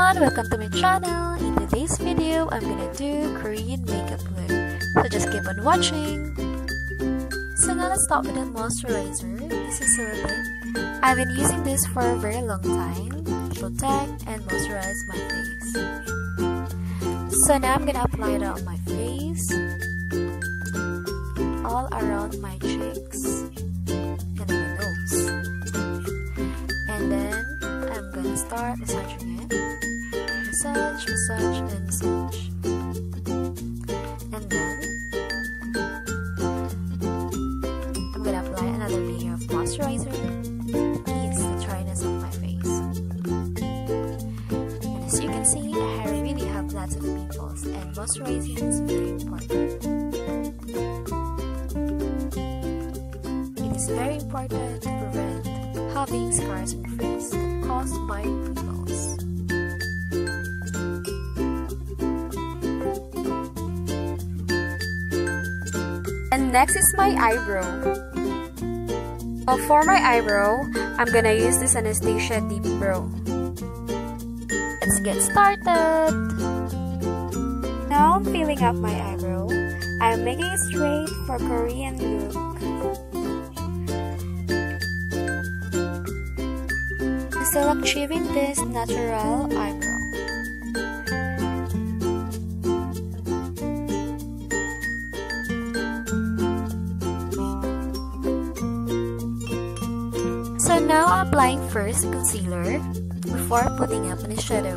everyone, welcome to my channel. In today's video, I'm gonna do Korean makeup look. So just keep on watching. So now let's start with the moisturizer. This is CeraVe. I've been using this for a very long time to protect and moisturize my face. So now I'm gonna apply it on my face, all around my cheeks, and my nose. And then I'm gonna start massaging it. Massage, massage, and massage. And then I'm gonna apply another layer of moisturizer. Ease the dryness of my face. And as you can see, I really have lots of pimples, and moisturizing is very important. It is very important to prevent having scars on the face caused by pimples. Next is my eyebrow. Well, for my eyebrow, I'm gonna use this Anastasia Deep Brow. Let's get started! Now I'm filling up my eyebrow. I'm making it straight for Korean look. Still achieving this natural eyebrow. Now applying first concealer before putting up an shadow.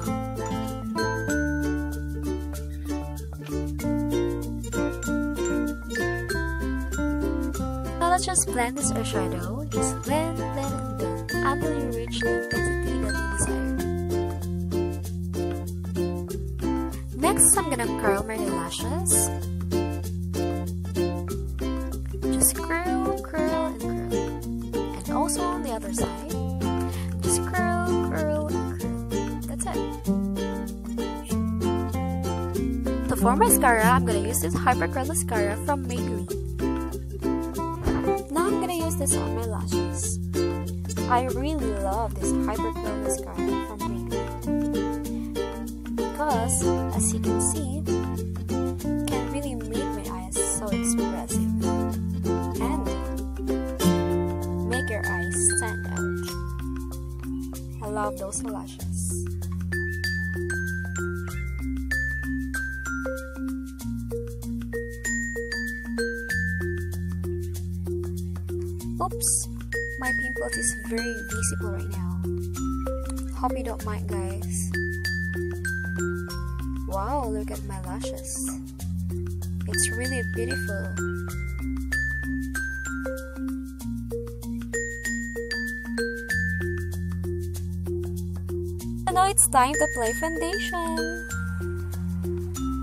Now let's just blend this eyeshadow. Just blend, blend, blend until you reach the intensity that you desire. Next, I'm gonna curl my eyelashes. It. So mascara, I'm gonna use this Hyper Curl Mascara from Maybelline. Now I'm gonna use this on my lashes. I really love this Hyper Curl Mascara from Maybelline. Because, as you can see, it can really make my eyes so expressive. And make your eyes stand out. I love those lashes. My pimples is very visible right now. Hope you don't mind guys. Wow, look at my lashes. It's really beautiful. And now it's time to apply foundation.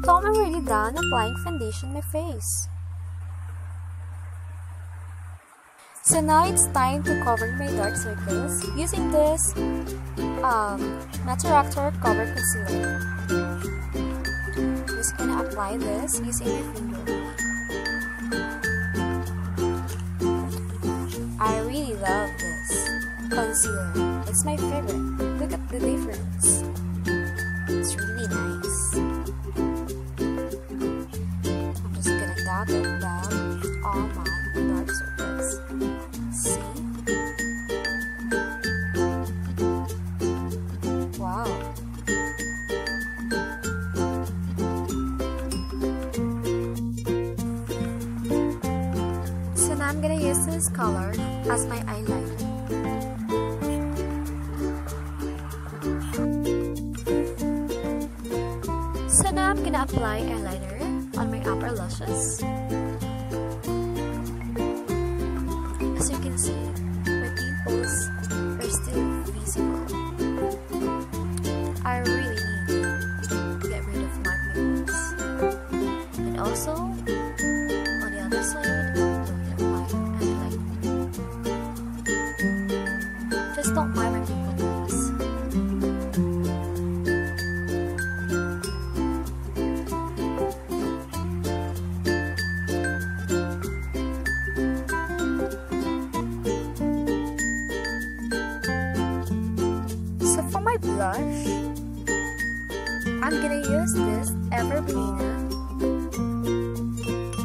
So I'm already done applying foundation on my face. So now it's time to cover my dark circles using this um, Mataractor Cover Concealer. I'm Just gonna apply this using my finger. I really love this concealer. It's my favorite. Look at the difference. Wow. So now I'm gonna use this color as my eyeliner. So now I'm gonna apply eyeliner on my upper lashes. As you can see, my pimples are still visible. Blush, I'm gonna use this Ever Bilena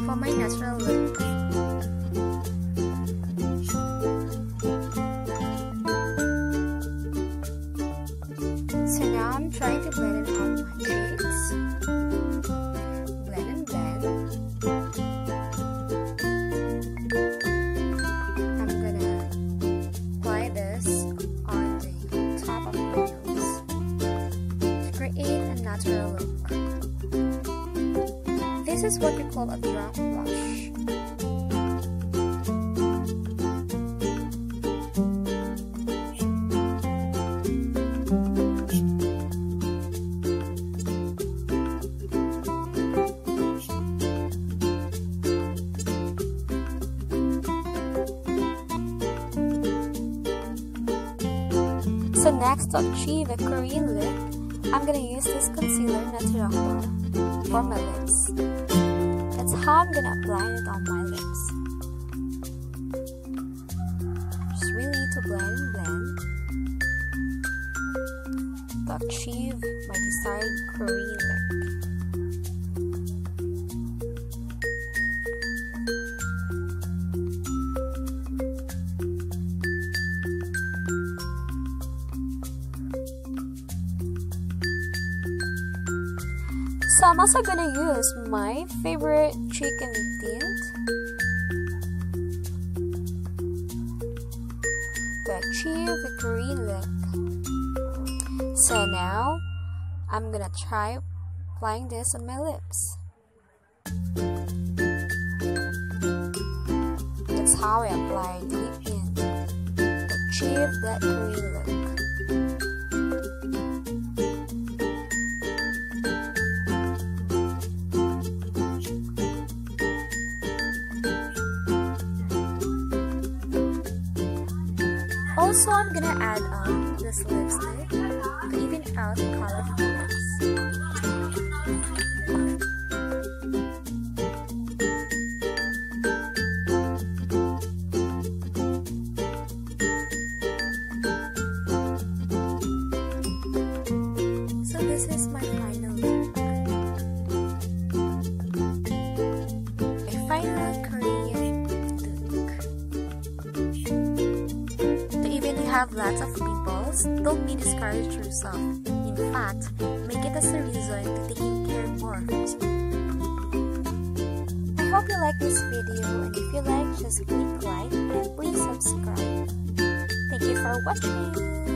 for my natural look. So now I'm trying to blend it on my cheeks. Natural look. This is what we call a drop blush. So next to achieve a Korean look, I'm gonna use this concealer Natural for my lips. That's how I'm gonna apply it on my lips. Just really need to blend blend to achieve my desired Korean look. So I'm also gonna use my favorite chicken tint to achieve Korean look. So now I'm gonna try applying this on my lips. That's how I apply lip tint to achieve that Korean look. Also, I'm gonna add on this lipstick even out the color have lots of pimples, don't be discouraged yourself. In fact, make it as a reason to taking care more. I hope you like this video and if you like, just click like and please subscribe. Thank you for watching.